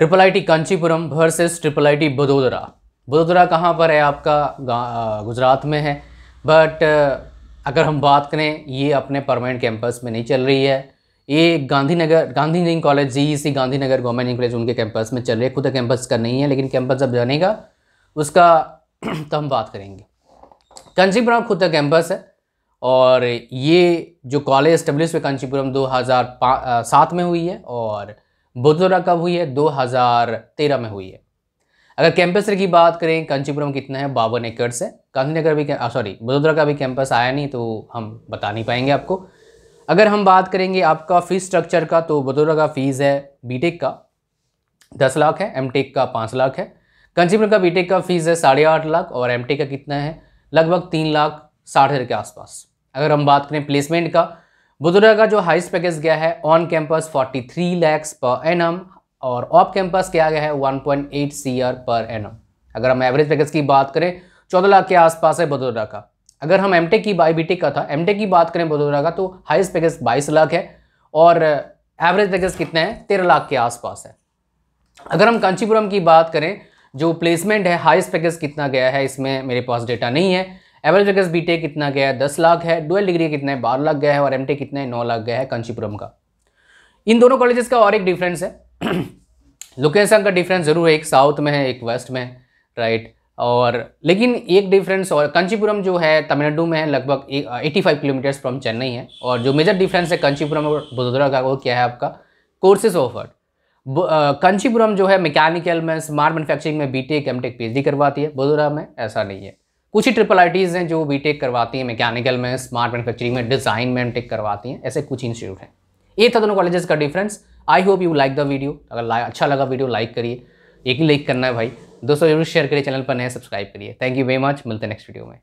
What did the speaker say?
Triple I T Kanchipuram versus triple I T Vadodara Vadodara कहाँ पर है आपका? गुजरात में है। बट अगर हम बात करें, ये अपने परमानेंट कैंपस में नहीं चल रही है। ये Gandhinagar Gandhi engineering college G C Gandhinagar government college उनके कैंपस में चल रही है। खुद कैंपस का नहीं है, लेकिन कैंपस जब जानेगा, उसका तो हम बात करेंगे। कांचीपुरम खुद का कैंपस है। और ये जो कॉलेज स्टेब्लिश हुई कांचीपुरम दो हज़ार सात में हुई है और बदोदरा कब हुई है? 2013 में हुई है। अगर कैंपस की बात करें, कंचीपुरम कितना है? बावन एकड़ से गांधीनगर भी सॉरी बदोदरा का भी कैंपस आया नहीं तो हम बता नहीं पाएँगे आपको। अगर हम बात करेंगे आपका फ़ीस स्ट्रक्चर का तो बदोदरा का फ़ीस है बीटेक का। दस लाख है एम का पाँच लाख है। कंचीपुरम का बीटेक का फ़ीस है साढ़े आठ लाख और एम का कितना है? लगभग तीन लाख साठ हज़ार के आसपास। अगर हम बात करें प्लेसमेंट का बुधुरा का जो हाइस्ट पैकेज गया है on campus 43 lakhs per annum और ऑफ़ कैंपस क्या गया है 1.8 सीआर पर एनम अगर हम एवरेज पैकेज की बात करें 14 लाख के आसपास है बदोदरा का अगर हम एमटेक की बीटेक का था एमटेक की बात करें बदोदरा का तो हाइस्ट पैकेज 22 लाख है और एवरेज पैकेज कितना है? तेरह लाख के आसपास है। अगर हम कांचीपुरम की बात करें, जो प्लेसमेंट है हाइस्ट पैकेज कितना गया है, इसमें मेरे पास डेटा नहीं है। एवरेज वैकेंस बी टेक कितना गया है? दस लाख है। डुअल डिग्री कितना है? बारह लाख गया है और एम टेक कितना है? नौ लाख गया है कंचीपुरम का। इन दोनों कॉलेजेस का और एक डिफरेंस है। लोकेशन का डिफरेंस ज़रूर है। एक साउथ में है, एक वेस्ट में है राइट और लेकिन एक डिफरेंस और कंचीपुरम जो है, तमिलनाडु में है, लगभग eighty five kilometres from Chennai है। और जो मेजर डिफरेंस है कंचीपुरम और बड़ोदरा का, वो क्या है आपका? कोर्सेज ऑफर्ड कंचीपुरम जो है मैकेनिकल में स्मार्ट मैन्युफैक्चरिंग में बीटेक एमटेक पीएचडी करवाती है। बड़ोदरा में ऐसा नहीं है। कुछ ही ट्रिपल आईटीज़ हैं जो बी करवाती हैं मैकेनिकल में स्मार्ट मैनुफैक्चरिंग में डिज़ाइन में टेक करवाती हैं, ऐसे कुछ इंस्टीट्यूट हैं। ये था दोनों कॉलेजेस का difference I hope you like the video अगर अच्छा लगा वीडियो लाइक करिए। एक ही लाइक करना है भाई। दोस्तों, ज़रूर शेयर करिए चैनल पर नए सब्सक्राइब करिए। थैंक यू वेरी मच मिलते हैं नेक्स्ट वीडियो में।